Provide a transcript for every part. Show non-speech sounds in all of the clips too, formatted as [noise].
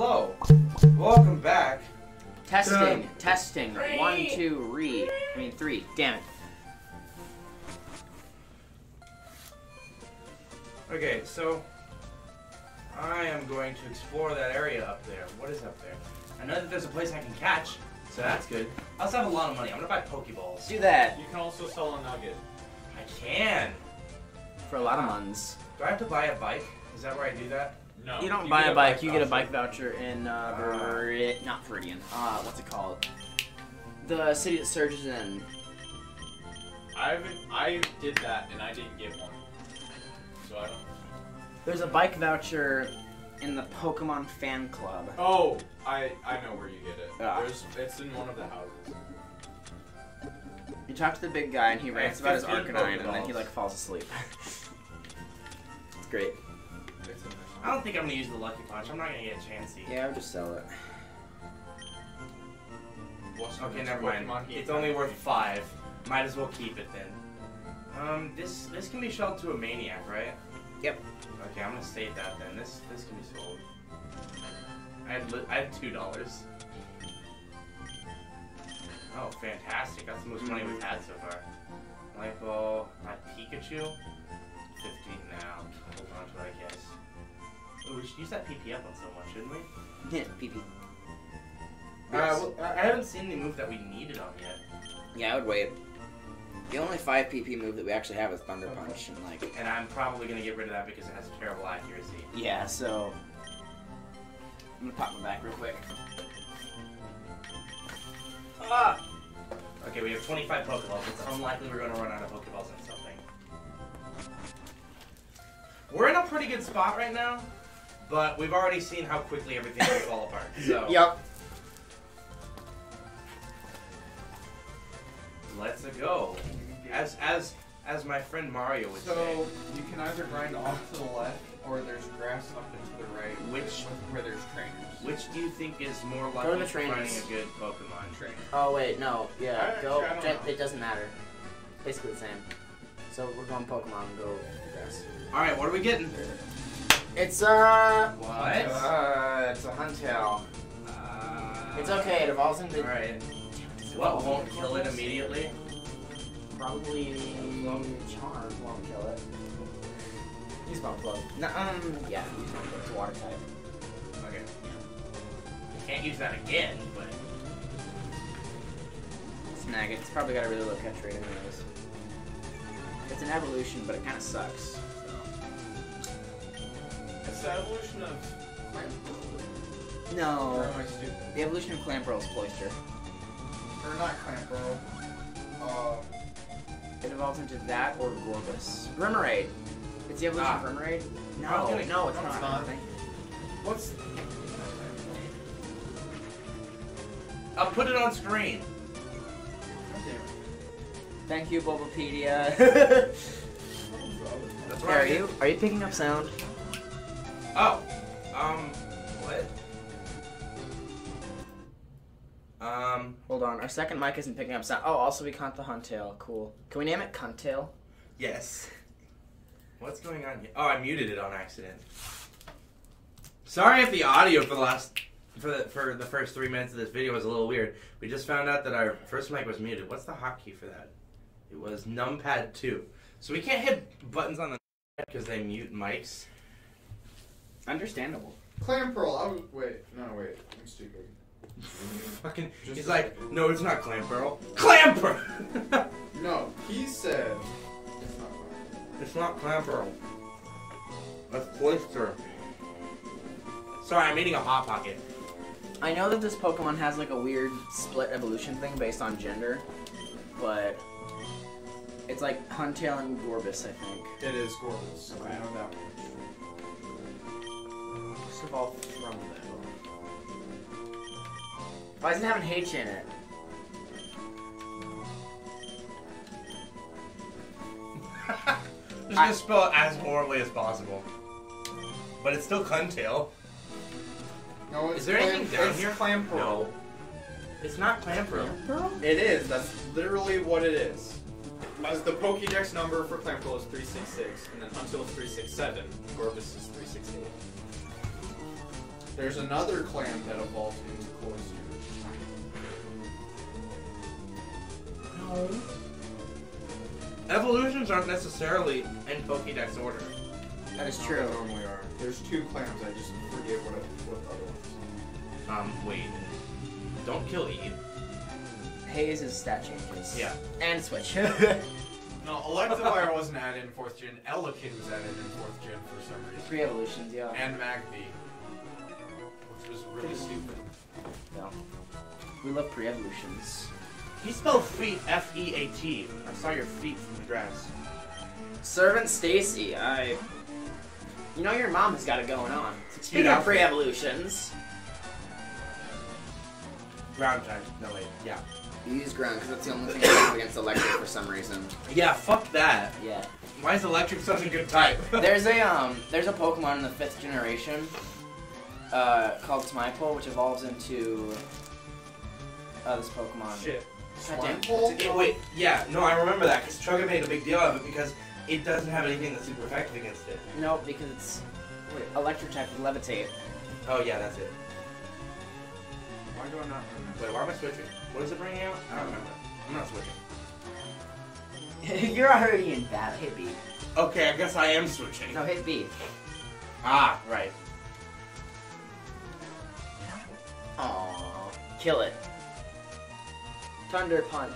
Hello. Welcome back. Testing, testing. Three. One, two, re. I mean, three. Damn it. Okay, so I am going to explore that area up there. What is up there? I know that there's a place I can catch, so that's good. I also have a lot of money. I'm gonna buy Pokeballs. Do that You can also sell a nugget. I can. for a lot of months. Do I have to buy a bike? Is that where I do that? No. You don't buy get a bike, you get a bike voucher in, uh, not Viridian. Uh, what's it called? The city that surges in. I. I did that and I didn't get one. So I don't. There's a bike voucher in the Pokemon fan club. Oh, I I know where you get it. Ah. There's, it's in one of the houses. You talk to the big guy and he rants about his 15 Arcanine and then he like falls asleep. [laughs] it's great. It's in I don't think I'm gonna use the Lucky Punch. I'm not gonna get a Chansey. Yeah, I would just sell it. What's Okay, never mind. It's only worth five. Might as well keep it then. Um, this this can be sold to a maniac, right? Yep. Okay, I'm gonna save that then. This this can be sold. I had li- I had two dollars. Oh, fantastic! That's the most money we've had so far. Light ball, my Pikachu. Fifteen now. Hold on to it, I guess. Oh, we should use that PP up on someone, shouldn't we? Yeah, PP. Uh, well, I I haven't seen the move that we needed on yet. Yeah, I would wait. The only 5 PP move that we actually have is Thunder Punch, and like, And I'm probably gonna get rid of that because it has terrible accuracy. yeah, so. I'm gonna pop my back real quick. Ah! Okay, we have 25 Pokeballs. It's unlikely we're gonna run out of Pokeballs in something. We're in a pretty good spot right now, but we've already seen how quickly everything can fall apart. So [laughs] Yep. let's go. As as as my friend Mario would say. So you can either grind off to the left, or there's grass up and to the right, Which- where there's trainers. Which do you think is more to likely the to finding trainers. a good Pokemon? Trainers. Oh, wait, no. Yeah, I- go. I don't It, know. it doesn't matter. Basically the same. So we're going Pokemon, go grass. All right, what are we getting? It's, uh. What? Uh, it's a Huntail. It's okay, it evolves into. All right. What won't kill it immediately? Probably. Charm won't kill it. Use Bump Club. No, um, yeah, use Bump Club. It's water type. Okay. Can't use that again, but Snag it. It's probably got a really low catch rate, anyways. It's an evolution, but it kind of sucks. It's the evolution of. Or No. am I stupid? The evolution of Clamperl is Cloyster. Or not Clamperl. Uh, It evolves into that or Gorebyss. Remoraid. It's the evolution Ah. of Remoraid? No, no, it's not. it's not. what's? I'll put it on screen. Thank you, Bulbapedia. That's [laughs] are you are you picking up sound? Oh, um, what? Um, Hold on, our second mic isn't picking up sound. Oh, also we caught the Huntail. Cool. Can we name it Cuntail? yes. What's going on here? Oh, I muted it on accident. Sorry if the audio for the last for the for the first three minutes of this video was a little weird. We just found out that our first mic was muted. What's the hotkey for that? It was numpad two. So we can't hit buttons on the because they mute mics. Understandable. Clamperl. I was wait. No, wait. I'm stupid. [laughs] Fucking, Just he's a like, no, it's not Clamperl. Clamper. [laughs] No, he said it's not Clamperl. it's not Clamperl. That's Cloyster. Sorry, I'm eating a hot pocket. I know that this Pokemon has like a weird split evolution thing based on gender, but it's like Huntail and Gorebyss, I think. It is Gorebyss. Okay. I know that one. Just evolved from though. Why does it have an H in it? [laughs] Just gonna spell it as horribly as possible. But it's still Cuntail. No, it's Is there anything Clam- down it's here? Clamperl. No. It's not Clamperl. It is. That's literally what it is. As the Pokédex number for Clamperl is 366, and then Huntail is 367, Gorebyss is 368. There's another clan that evolved into Cloyster. No. Evolutions aren't necessarily in Pokédex order. That is No, true. they normally are. There's two clans. I just forget what what the other ones. Um, wait. Don't kill Eve. Haze is stat changes. Yeah. And switch. [laughs] [laughs] No, Electivire wasn't added in fourth gen. Elekid was added in fourth gen for some reason. Three evolutions, yeah. And Magby, which was really stupid. yeah. We love pre-evolutions. He spelled feet F E A T. I saw your feet from the grass. Servant Stacy, I. You know your mom has got it going on. Speaking of pre-evolutions, Ground type. No wait. Yeah. you use ground because that's the only thing that goes against electric for some reason. Yeah. Fuck that. Yeah. Why is electric such a good type? There's a [laughs] um, there's a Pokemon in the fifth generation, uh, called Smypole, which evolves into uh, this Pokemon. Shit. God Yeah, wait. Yeah. No, I remember that because Trugga made a big deal of it because it doesn't have anything that's super effective against it. No, because it's wait, electric type with levitate. Oh yeah, that's it. Why do I not remember? Wait, why am I switching? What is it bringing out? I don't remember. I'm not switching. [laughs] You're already in bad. Hit B. Okay, I guess I am switching. No, hit B. Ah, right. Aww. Kill it. Thunder punch.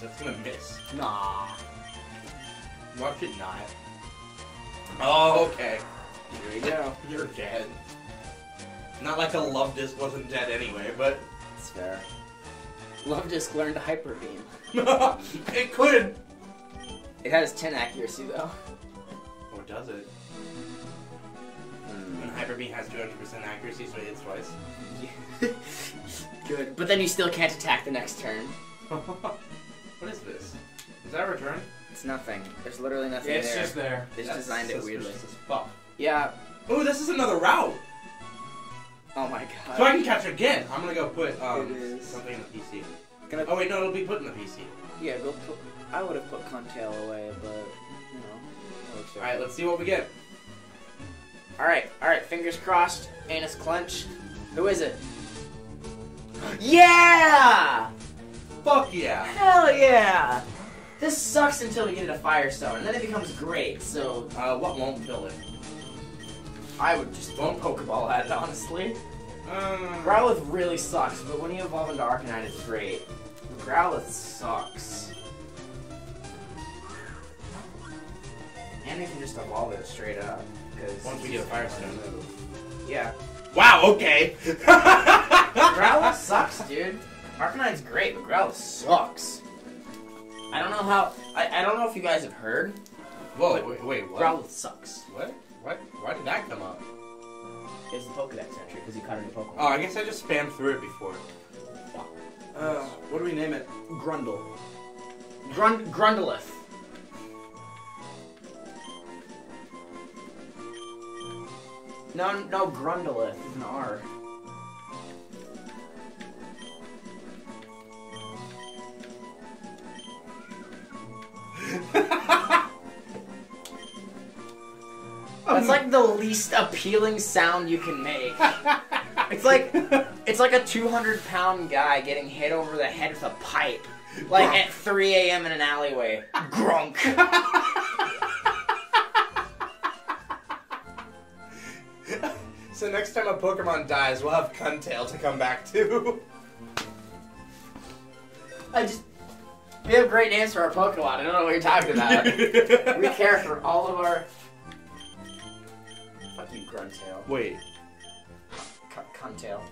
That's gonna miss. Nah. Watch it not. Oh, okay. Here we go. You're dead. Not like a Luvdisc wasn't dead anyway, but It's fair. Luvdisc learned Hyper Beam. [laughs] it couldn't! It has 10 accuracy though. Or does it? When Hyper Beam has 200% accuracy, so it hits twice. [laughs] Good. But then you still can't attack the next turn. [laughs] what is this? Is that a return? It's nothing. There's literally nothing It's there. just there. They just That's designed it weirdly. as Fuck. Yeah. Ooh, this is another route. Oh my god. So I can catch it again. I'm gonna go put um, something in the PC. Gonna- Oh wait, no, it'll be put in the PC. Yeah, go put. I would have put Contail away, but you know. All right, let's see what we get. All right, all right. Fingers crossed. Anus clenched. Who is it? Yeah! Fuck yeah. Hell yeah! This sucks until we get a Firestone, and then it becomes great. So Uh, what won't kill it? I would just throw a Pokeball at it, honestly. Um, Growlithe really sucks, but when you evolve into Arcanine, it's great. Growlithe sucks. And you can just evolve it straight up. Cause Once we get a Firestone. Yeah. Wow. Okay. [laughs] Growlithe sucks, dude. Arcanine's great, but Growlithe sucks. I don't know how. I, I don't know if you guys have heard. Whoa. Wait. wait what? Growlithe sucks. What? What? Why did that come up? It's the Pokedex entry because you caught it in Pokemon. Oh, I guess I just spammed through it before. Uh, what do we name it? Grundle. Grund Grundleth. No, no, Grundleth with an R. That's like the least appealing sound you can make. It's like [laughs] it's like a 200 pound guy getting hit over the head with a pipe, like at 3 a.m. in an alleyway. Grunk. [laughs] time a Pokemon dies, we'll have Cuntail to come back to. I just we have great names for our Pokemon. I don't know what you're talking about. [laughs] we care for all of our. Fuck you, Gruntail. Wait. C- Cuntail.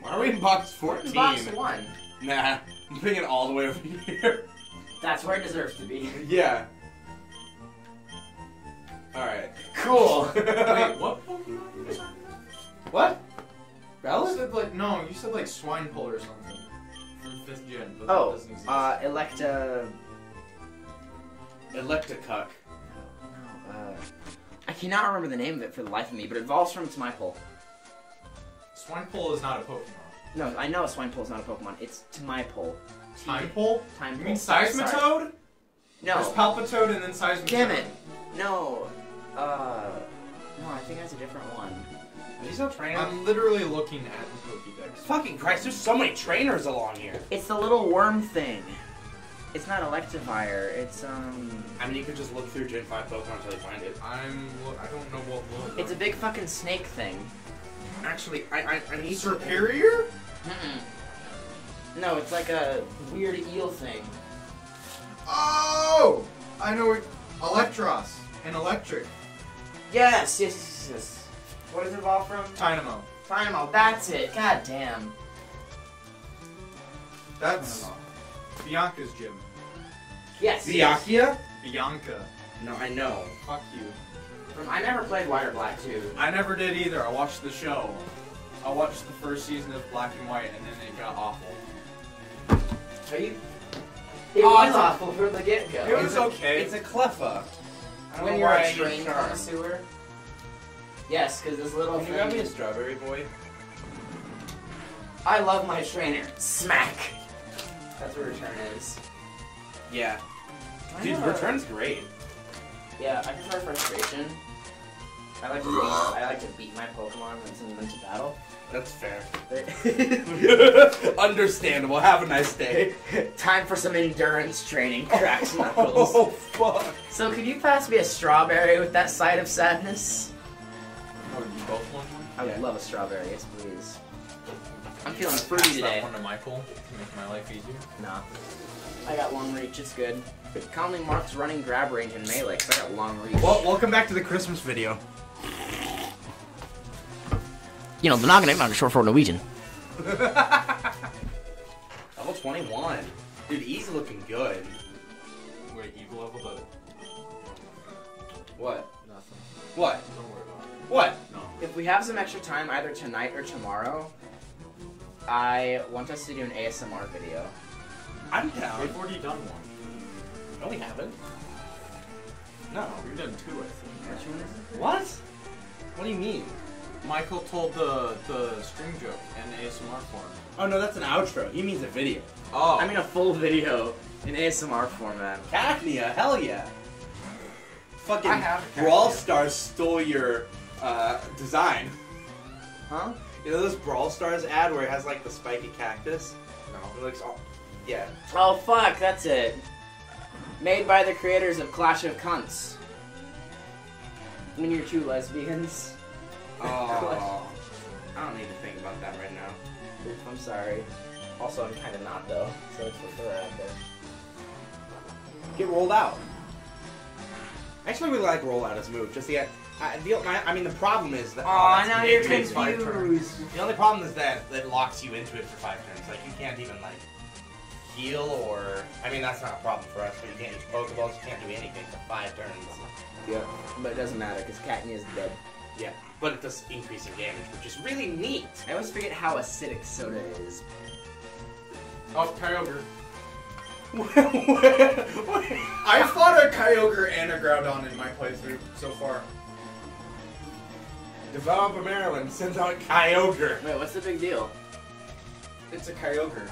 Why are we in box 14? In Box one. Nah, [laughs] I'm bringing it all the way over here. That's where it deserves to be. yeah. Alright. Cool. [laughs] Wait, what Pokemon were you? What? You said like no, you said like swine pull or something from fifth gen, but Oh, that doesn't exist. uh, Electa. Electacuck. No, uh, I cannot remember the name of it for the life of me, but it evolves from Smypole. swine pull is not a Pokemon. No, I know Swinepole is not a Pokemon. It's Timypole. Time pull? Time You pole. mean Sorry, Seismitoad? sorry. There's Palpitoad and then Seismitoad. Damn it. No. Uh, no, I think that's a different one. Are these all trainers? I'm literally looking at the Pokédex. Fucking Christ, there's so many trainers along here. It's the little worm thing. It's not Electivire. It's um. I mean, you could just look through Gen 5 Pokemon until you find it. I'm. I don't know what. what It's a big fucking snake thing. Actually, I I, I need superior. Mm-mm. No, it's like a weird eel thing. Oh, I know it. Eelektross and Eelektrik. Yes, yes, yes, yes. What does it all from? Tynamo. Tynamo. That's it. God damn. That's Bianca's gym. Yes. yes. Bianca. No, I know. Fuck you. From- I never played White or Black 2. I never did either. I watched the show. I watched the first season of Black and White, and then it got awful. Are you? It Oh, was awful from the get go. It was okay. It's a Cleffa. When you're a I use train Charm. connoisseur. Yes, because this little Can you grab me a strawberry boy? I love my trainer. Smack. That's what return is. Yeah. Dude, return's great. Yeah, I prefer frustration. I like to beat. I like to beat my Pokemon when send them into battle. That's fair. [laughs] Understandable. Have a nice day. [laughs] Time for some endurance training, [laughs] oh, cracks oh, knuckles. Oh, fuck. So could you pass me a strawberry with that side of sadness? Oh, you both want one? I would Yeah. love a strawberry, yes please. I'm feeling Pass fruity that today. one to Michael to make my life easier. Nah. I got long reach, it's good. Conley Mark's running grab range in melee, 'cause I got long reach. Well, welcome back to the Christmas video. You know, the noggin not short for Norwegian. [laughs] Level 21. Dude, he's looking good. Wait, evil level the What? nothing. What? Don't worry about it. What? No. If we have some extra time, either tonight or tomorrow, I want us to do an ASMR video. I'm down. We've already done one. No, we haven't. No. We've done two, I think. Which one is it? What? What do you mean? Michael told the the string joke in ASMR form. Oh, no, that's an outro. He means a video. Oh, I mean a full video in ASMR format. Cacnea, hell yeah. Fucking I have a Brawl Stars stole your uh, design. Huh? You know this Brawl Stars ad where it has like the spiky cactus? no. It looks all. Yeah. Oh fuck, that's it. Made by the creators of Clash of Cunts. When you're two lesbians. Oh. [laughs] I don't need to think about that right now. I'm sorry. Also, I'm kind of not though, so it's out there. Get rolled out. I actually really like rollout as a move. Just the, I, the I, I mean the problem is that. That's- now you're confused. The only problem is that it locks you into it for five turns. Like you can't even like heal or I mean that's not a problem for us, but you can't use Pokeballs. You can't do anything for five turns. Yeah. But it doesn't matter because Cacnea is dead. Yeah, but it does increase in damage, which is really neat. I always forget how acidic soda is. Oh, Kyogre. I [laughs] I fought a Kyogre and a Groudon in my playthrough so far. Developer Maryland sends out Kyogre. Wait, what's the big deal? It's a Kyogre.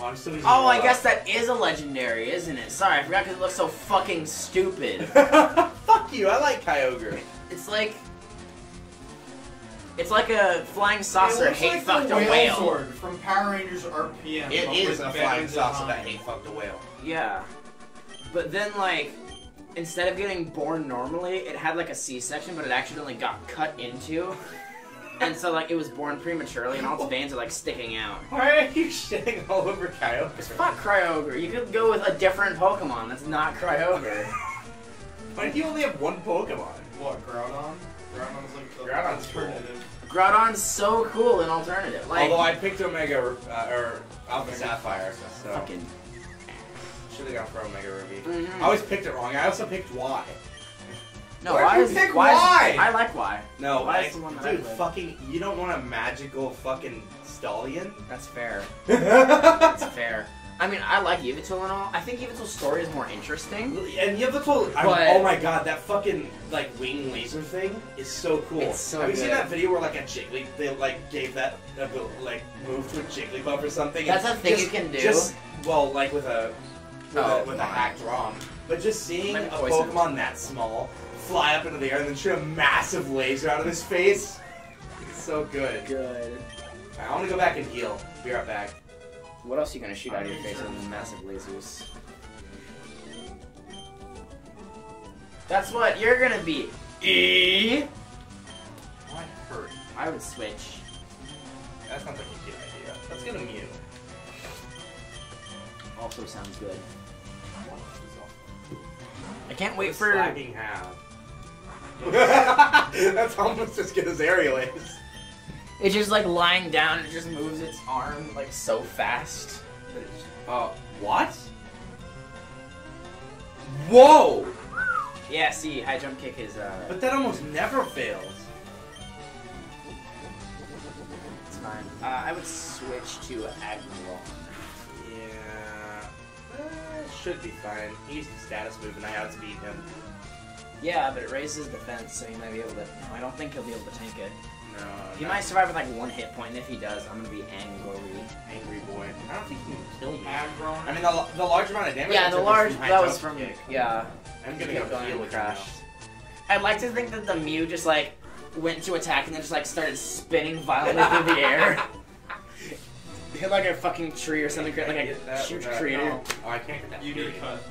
Oh, I'm still using Oh, I guess that is a legendary, isn't it? Sorry, I forgot because it looks so fucking stupid. [laughs] Fuck you, I like Kyogre. It's like. It's like a flying saucer it looks hate like fucked the a whale whale. sword from Power Rangers RPM. It but is with a flying saucer that hate fucked a whale. Yeah. But then, like, instead of getting born normally, it had like a C section, but it accidentally got cut into. [laughs] And so, like, it was born prematurely, and all its veins are like sticking out. Why are you shitting all over Kyogre? It's not Kyogre. You could go with a different Pokemon that's not Kyogre. [laughs] Why do you only have one Pokemon? What, Groudon? Groudon's like the Groudon's cool. alternative. Groudon's so cool in alternative. Like, Although I picked Omega uh, or Alpha Sapphire, so fucking. should have gone for Omega Ruby. Mhm. I always picked it wrong. I also picked Y. No, Why'd why you is pick why is- Y? I like Y. No, Why I- is the one that dude, played? fucking, you don't want a magical fucking stallion? That's fair. [laughs] That's fair. I mean, I like Yveltal and all. I think Yveltal's story is more interesting. And you have the total. I'm- But- oh my god, that fucking like wing laser thing is so cool. It's so have you seen that video where like a Jiggly, they like gave that like move to a Jigglypuff or something? That's a thing just- you can do? Just well, like with a with, Oh, a, with a hacked ROM. But just seeing Might a. Pokemon that small fly up into the air and then shoot a massive laser out of his face, it's so good. Good. Alright, I want to go back and heal. Be right back. What else are you gonna shoot out of your face other than massive lasers? That's what you're gonna be. E. I hurt. I would switch. That sounds like a good idea. Let's get a Mew. Also sounds good. I can't wait What's for. Slagging have? [laughs] That's almost as good as Aerial is. It's just like lying down. It just moves its arm like so fast. Uh, what? Whoa! Yeah. See, high jump kick is uh. But that almost never fails. It's fine. Uh, I would switch to Aggron. Yeah. Uh, should be fine. He's the status move and I outspeed him. Yeah, but it raises the defense, so he might be able to. No, I don't think he'll be able to tank it. No. He not might survive with like one hit point, and if he does, I'm gonna be angry. Angry boy. I don't think he can kill me. Aggron. I mean, the, the large amount of damage. Yeah, the large that was from kick. yeah. I'm gonna Keep go going heal crash. now. I'd like to think that the Mew just like went to attack and then just like started spinning violently through the air. [laughs] Hit like a fucking tree or something, like Can I get a huge without- crater. no. Oh, I can't get that. You period. need cut.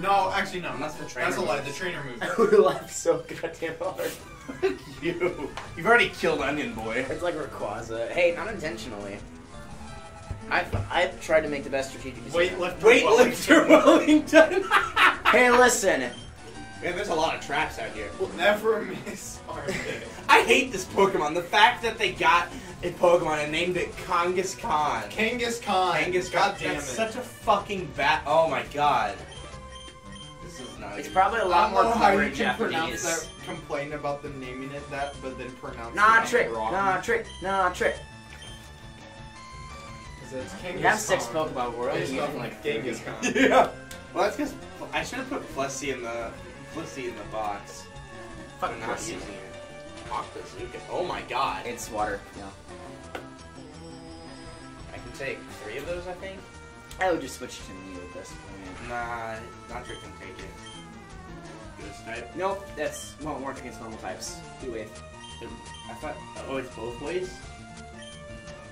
No, actually no. That's the trainer That's a lie. The trainer move. Who laughed so goddamn hard? [laughs] you. You've already killed Onion Boy. It's like Rayquaza. Hey, not intentionally. I've, I've tried to make the best strategic decision. Wait, lift. Weightlifter Wellington. [laughs] Hey, listen. Man, there's a lot of traps out here. We'll never [laughs] miss armpit. I hate this Pokemon. The fact that they got a Pokemon and named it Kangaskhan. Kangas Khan. Kangas God Khan. damn That's it. such a fucking bat. Oh my god. This is not. It's probably a lot don't more know how clever you in can pronounce Japanese. that. Complain about them naming it that, but then pronounce Nah, it trick. wrong. Nah, trick. Nah, trick. 'Cause it's We Kangas have six Khan. Pokemon. We're only Based using off like of. Genghis Khan. [laughs] Yeah. Well, that's because I should have put plus C in the plus C in the box. Fuck I'm not Plus using it. Octus, you can. Oh my god. It's water. No. I can take three of those, I think. I would just switch to me at this point. Nah, Notcher can take it. Ghost type. Nope, that's won't work against normal types. Do wave. I thought. Oh, it's both ways.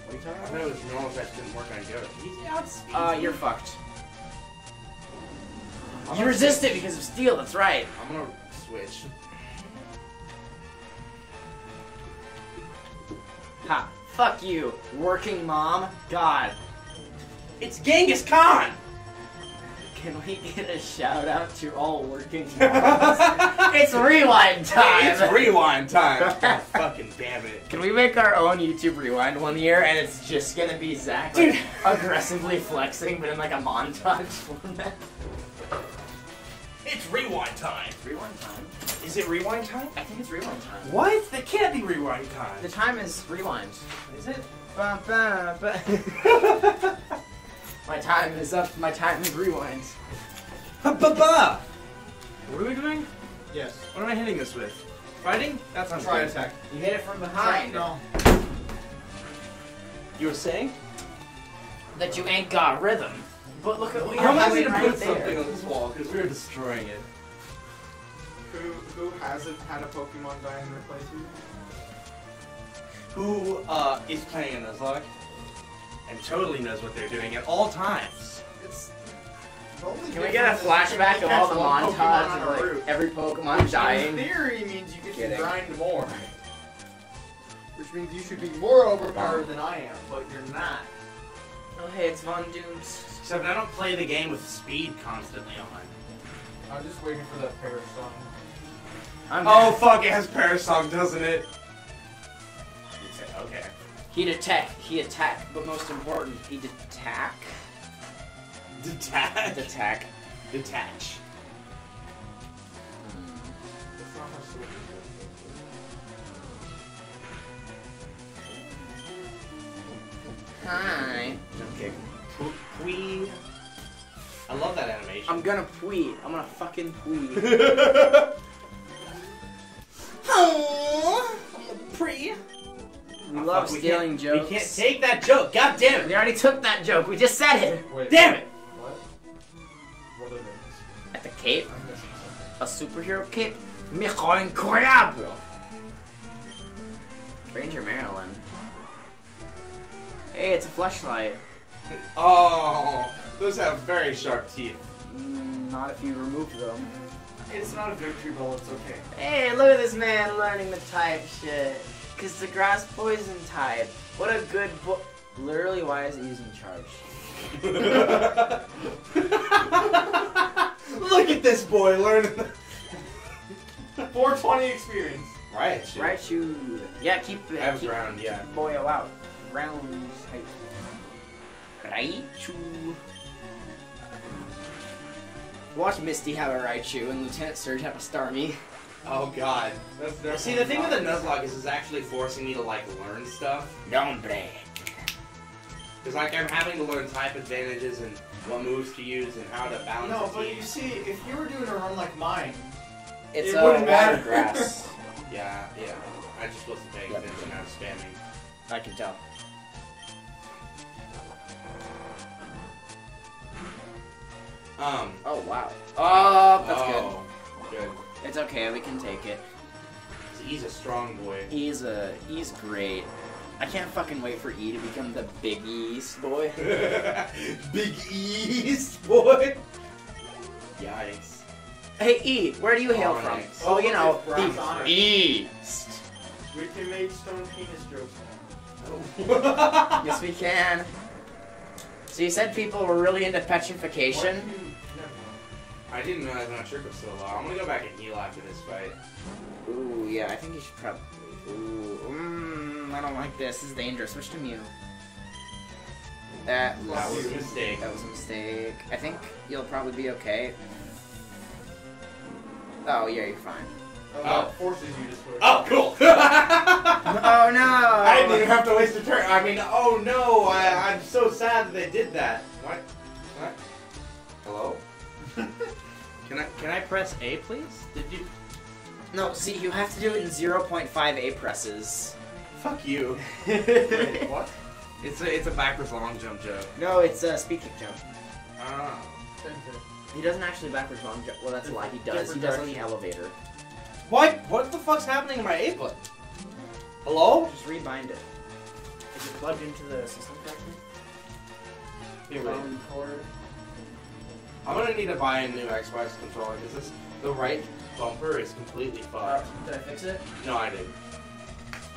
What are you talking about? I thought it was normal types didn't work on. He's outspeeds Uh, you're fucked. I'm You resist switch. it because of steel. That's right. I'm gonna switch. Ha. Fuck you, working mom. God. It's Genghis Khan. Can we get a shout out to all working [laughs] moms? it's rewind time. It's rewind time. God [laughs] fucking damn it. Can we make our own YouTube rewind one year and it's just gonna be Zach like, [laughs] aggressively flexing but in like a montage format? It's rewind time. Rewind time? Is it rewind time? I think it's rewind time. What? That can't be rewind time. The time is rewind. Is it? Ba, ba, ba. My time is up. My time is rewind. Ba-ba! What are we doing? Yes. What am I hitting this with? Fighting? That sounds Try good. attack. You hit it from behind. No. You were saying? That you ain't got rhythm. But look at what How am I doing going to right put there. something on this wall? Because we're destroying it. Who who hasn't had a Pokemon die in their playthrough? Who uh, is playing in Nuzlocke and totally knows what they're doing at all times. It's. Can we get a difference is you flashback of all the one Pokemon montage of like route. every Pokemon Which dying? in theory means you get to grind more. [laughs] Which means you should be more overpowered than I am, but you're not. Oh hey, it's Von Dooms. Except I don't play the game with speed constantly on. I'm just waiting for that pair song. I'm Oh fuck! It has Perish Song, doesn't it? Okay. He'd attack. He attack, but most important, he'd attack. Detach. Attack. Detach. That's not how Switch Hi. Jump kick. Pwee. I love that animation. I'm gonna pwee. I'm gonna fucking pwee. [laughs] Oh, I'm gonna pre. We love stealing jokes. We can't take that joke. God damn it. We already took that joke. We just said it. Wait. Damn it. What? What are those? At the cape, I'm missing something. a superhero cape. Mission incredible. Ranger Maryland. Hey, it's a flashlight. Oh, those have very sharp teeth. Mm, not if you remove them. It's not a victory ball, it's okay. Hey, look at this man learning the type shit. Cause the grass poison type. What a good boy. Literally, why is it using charge? [laughs] Look at this boy learning. [laughs] 420 experience. Right. shit. Raichu. Yeah, keep it. I have keep ground. Yeah. Boyo out. Round type. Raichu. Watch Misty have a Raichu and Lieutenant Surge have a Starmie. Oh God. That's See, the thing with the not- Nuzlocke is it's actually forcing me to like learn stuff. Nombre. Because like I'm having to learn type advantages and what moves to use and how to balance No, the but team. you see, if you were doing a run like mine, It's It a wouldn't water matter. grass. [laughs] Yeah, yeah. I just wasn't paying Yep. attention. I was spamming. I can tell. Um. Oh wow. Oh, that's oh, good. good. It's okay. We can take it. He's a strong boy. He's a he's great. I can't fucking wait for E to become the Big East boy. [laughs] Big East boy. Yikes. Hey E, where do you hail from? Oh, Onix. Oh, you know, the East. we can make stone penis jokes Yes, we can. So you said people were really into petrification. I didn't realize my trick was so low. I'm gonna go back and heal after this fight. Ooh, yeah, I think you should probably. Ooh, mm, I don't like this. This is dangerous. Switch to Mew. That That was, was a mistake. that was a mistake. I think you'll probably be okay. Oh yeah, you're fine. Oh, Oh. that forces you to switch. Oh, cool. [laughs] oh no! I didn't even have to waste a turn. I mean, oh no! I, I'm so sad that they did that. What? What? Hello? [laughs] can I can I press A, please? Did you? No, see, you have to do it in 0.5 A presses. Fuck you. [laughs] Wait, what? It's a it's a backwards long jump joke. no, it's a speed kick jump. Oh. He doesn't actually backwards long jump. Well, that's a lie. He does. He Different does on the elevator. What? What the fuck's happening in my A button? Hello? Just rebind it. Is it plugged into the system correctly? Here, wait. Phone um, cord. I'm gonna need to buy a new Xbox controller because this the right bumper is completely Uh, fucked. did I fix it? No, I didn't.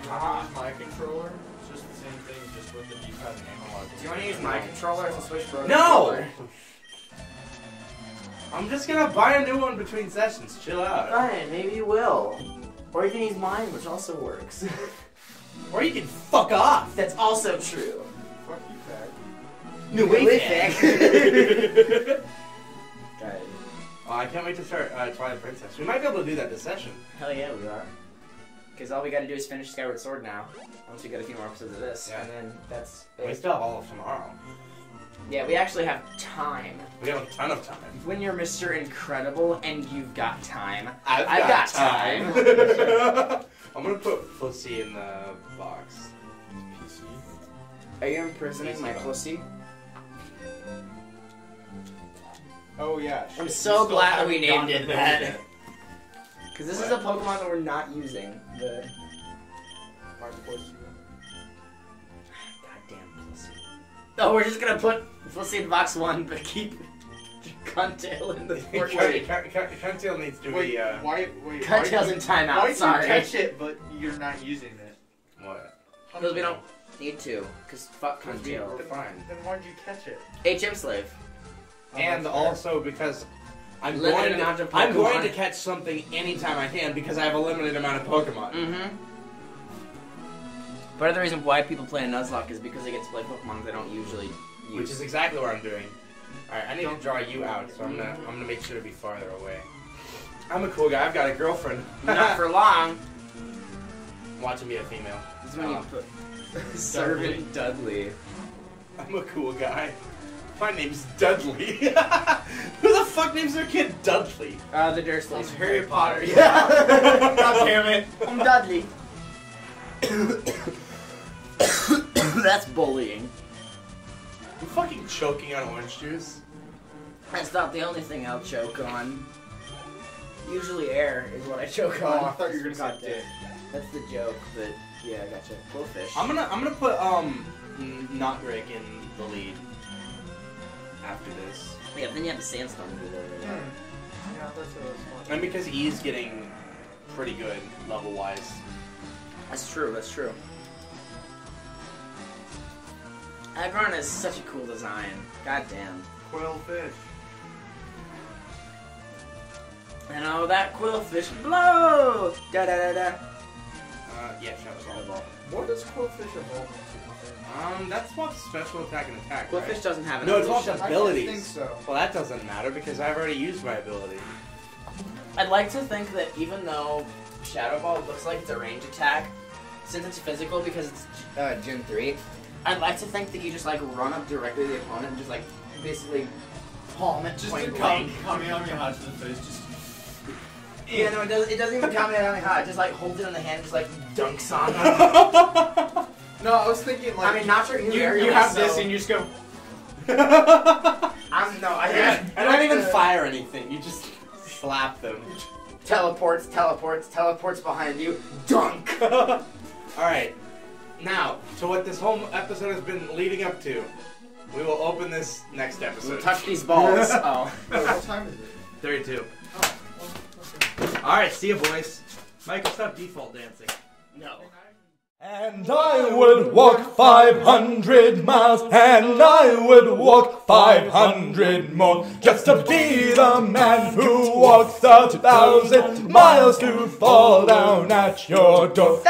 You want use my controller? It's just the same thing, just with the D-pad and analog. Do you want to use my controller as a Switch Pro No! controller? I'm just gonna buy a new one between sessions. Chill out. Fine, maybe you will. Or you can use mine, which also works. [laughs] Or you can fuck off. That's also true. Fuck you, fag. No way, fag. Guys. Oh, I can't wait to start uh, Twilight Princess. We might be able to do that this session. Hell yeah, we are. Because all we gotta do is finish Skyward Sword now. Once we get a few more episodes of this. Yeah. And then that's We still have all of tomorrow. Yeah, we actually have time. We have a ton of time. When you're Mr. Incredible and you've got time. I've, I've got got [laughs] I'm gonna put pussy in the box. PC. Are you imprisoning my Easy. pussy? Oh yeah. I'm so we glad haven't we named it that. Because this is a Pokemon that we're not using. The goddamn pussy. Oh, we're just gonna put pussy in box one, but keep [laughs] Cuntail in the fourth grade. Cuntail needs to Wait, be, uh, why? Wait, Cuntail's why, in timeout. Why'd you catch it, but you're not using it? what? Because we don't need to. Because fuck Because Cuntail. we're fine. Then why'd you catch it? HM Slave. Oh, And fair. also because I'm Limited going, amount to, of I'm going Pokemon. to catch something anytime I can because I have a limited amount of Pokemon. Mm-hmm. Part of the reason why people play a Nuzlocke is because they get to play Pokemon they don't usually use. Which is exactly what I'm doing. Alright, I need to draw you out, so I'm gonna I'm gonna make sure to be farther away. I'm a cool guy, I've got a girlfriend. not for long. [laughs] Watching me a female. This is when you Um, put [laughs] Servant Dudley. I'm a cool guy. My name's Dudley. [laughs] Who the fuck names their kid Dudley? Uh, the Dursleys. From Harry Potter. Yeah. [laughs] God damn it. I'm Dudley. [coughs] That's bullying. I'm fucking choking on orange juice. That's not the only thing I'll choke on. Usually air is what I choke Oh, on. I thought you were gonna God say damn. dick. That's the joke, but yeah, I gotcha. Qwilfish. I'm gonna I'm gonna put um N- Notgrig in the lead after this, Yeah, then you have the sandstorm to do there. Yeah, that's what I was and because he's getting pretty good level wise. That's true, that's true. Aggron is such a cool design. God damn. Qwilfish. And oh, that Qwilfish blow! Da da da da. Uh, yeah, Shadow Ball. What does Qwilfish evolve into? Um, that's about special attack and attack. Qwilfish right? doesn't have an No, it's evolution. also- I Abilities. didn't think so. Well, that doesn't matter because I've already used my ability. I'd like to think that even though Shadow Ball looks like it's a range attack, since it's physical because it's uh, Gen 3, I'd like to think that you just like run up directly to the opponent and just like basically palm it Just point a blank. Kamehameha to the face. Just Yeah, no, it doesn't, it doesn't even come in on high. It just like holds it in the hand and just like dunks on them. No, I was thinking like. I mean, not sure you, you, you have this and you just go. I'm no, I Yeah. I don't even fire anything. You just slap them. teleports, teleports, teleports behind you, dunk. [laughs] All right. Now, to what this whole episode has been leading up to, we will open this next We'll episode. touch these balls. [laughs] oh. Wait, what time is it? 32. Oh, well, okay. All right, see you, boys. Michael, stop default dancing. No. And I would walk 500 miles, and I would walk 500 more, just to be the man who walks a thousand miles to fall down at your door.